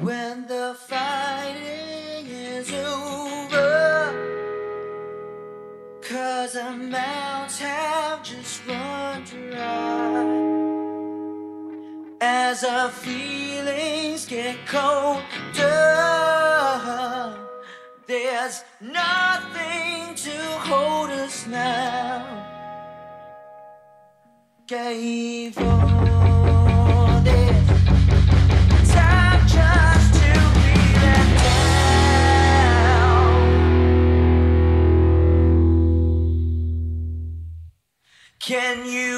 When the fighting is over, cause the mountains have just run dry. As our feelings get colder, there's nothing to hold us now. Gave up. you